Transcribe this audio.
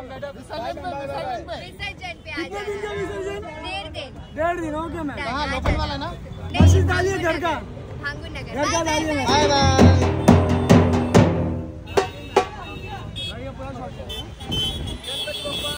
विसर्जन पे आ डेढ़ दिन डेढ़ दिन ओके मैम हाँ। लोकल वाला ना मैसेज डालिए घर का हांगू नगर घर का डालिए बाय बाय